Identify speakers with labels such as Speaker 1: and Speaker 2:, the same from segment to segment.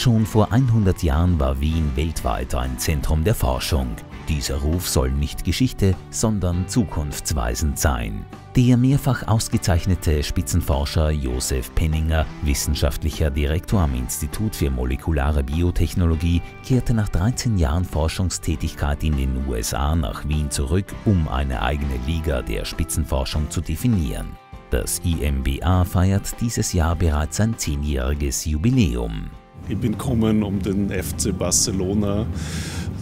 Speaker 1: Schon vor 100 Jahren war Wien weltweit ein Zentrum der Forschung. Dieser Ruf soll nicht Geschichte, sondern zukunftsweisend sein. Der mehrfach ausgezeichnete Spitzenforscher Josef Penninger, wissenschaftlicher Direktor am Institut für molekulare Biotechnologie, kehrte nach 13 Jahren Forschungstätigkeit in den USA nach Wien zurück, um eine eigene Liga der Spitzenforschung zu definieren. Das IMBA feiert dieses Jahr bereits sein zehnjähriges Jubiläum.
Speaker 2: Ich bin gekommen, um den FC Barcelona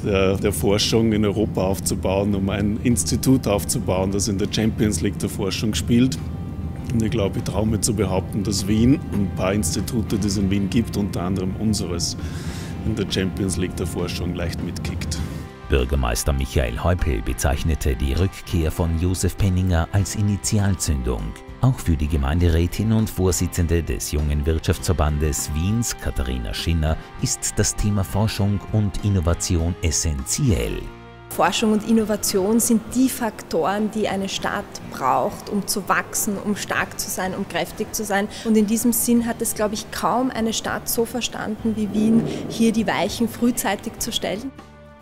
Speaker 2: der, der, Forschung in Europa aufzubauen, um ein Institut aufzubauen, das in der Champions League der Forschung spielt. Und ich glaube, ich traue mir zu behaupten, dass Wien und ein paar Institute, die es in Wien gibt, unter anderem unseres, in der Champions League der Forschung leicht mitkickt.
Speaker 1: Bürgermeister Michael Häupl bezeichnete die Rückkehr von Josef Penninger als Initialzündung. Auch für die Gemeinderätin und Vorsitzende des Jungen Wirtschaftsverbandes Wiens, Katharina Schinner, ist das Thema Forschung und Innovation essentiell.
Speaker 3: Forschung und Innovation sind die Faktoren, die eine Stadt braucht, um zu wachsen, um stark zu sein, um kräftig zu sein. Und in diesem Sinn hat es, glaube ich, kaum eine Stadt so verstanden wie Wien, hier die Weichen frühzeitig zu stellen.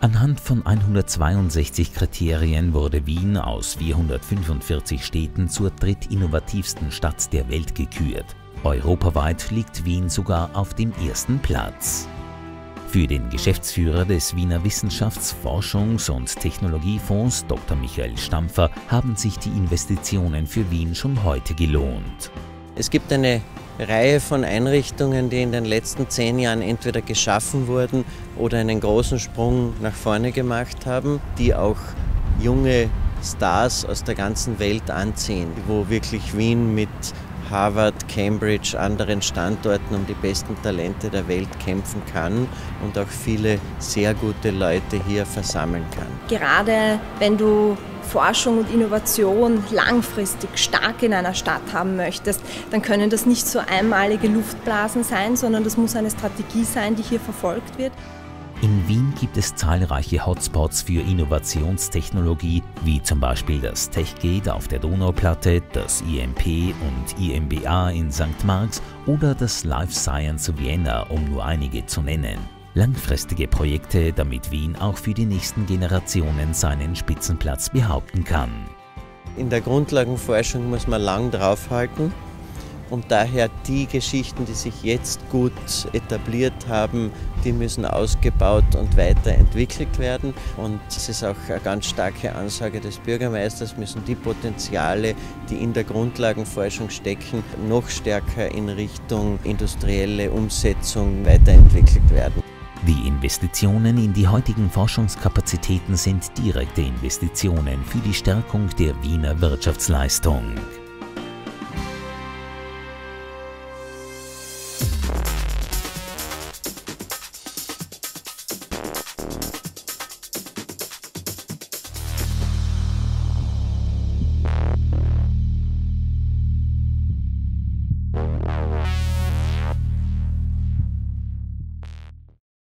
Speaker 1: Anhand von 162 Kriterien wurde Wien aus 445 Städten zur drittinnovativsten Stadt der Welt gekürt. Europaweit liegt Wien sogar auf dem ersten Platz. Für den Geschäftsführer des Wiener Wissenschafts-, Forschungs- und Technologiefonds Dr. Michael Stampfer haben sich die Investitionen für Wien schon heute gelohnt.
Speaker 4: Es gibt eine Reihe von Einrichtungen, die in den letzten zehn Jahren entweder geschaffen wurden oder einen großen Sprung nach vorne gemacht haben, die auch junge Stars aus der ganzen Welt anziehen, wo wirklich Wien mit Harvard, Cambridge, anderen Standorten um die besten Talente der Welt kämpfen kann und auch viele sehr gute Leute hier versammeln kann.
Speaker 3: Gerade wenn du Forschung und Innovation langfristig stark in einer Stadt haben möchtest, dann können das nicht so einmalige Luftblasen sein, sondern das muss eine Strategie sein, die hier verfolgt wird.
Speaker 1: In Wien gibt es zahlreiche Hotspots für Innovationstechnologie, wie zum Beispiel das TechGate auf der Donauplatte, das IMP und IMBA in St. Marx oder das Life Science Vienna, um nur einige zu nennen. Langfristige Projekte, damit Wien auch für die nächsten Generationen seinen Spitzenplatz behaupten kann.
Speaker 4: In der Grundlagenforschung muss man lang draufhalten und daher die Geschichten, die sich jetzt gut etabliert haben, die müssen ausgebaut und weiterentwickelt werden. Und es ist auch eine ganz starke Ansage des Bürgermeisters, müssen die Potenziale, die in der Grundlagenforschung stecken, noch stärker in Richtung industrielle Umsetzung weiterentwickelt werden.
Speaker 1: Die Investitionen in die heutigen Forschungskapazitäten sind direkte Investitionen für die Stärkung der Wiener Wirtschaftsleistung.